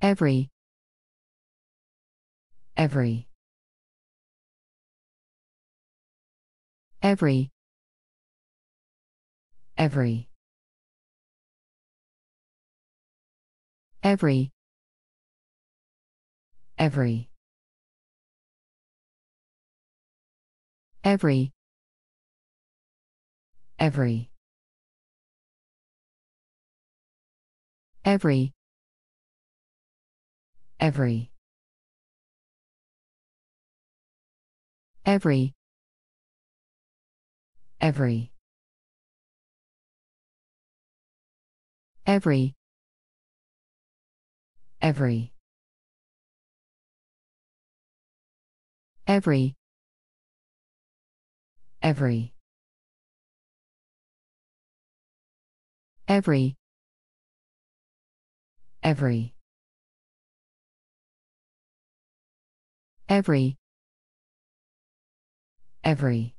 Every. Every. Every. Every. Every. Every. Every. Every. Every. Every. Every. Every. Every. Every. Every. Every. Every. Every. Every. Every.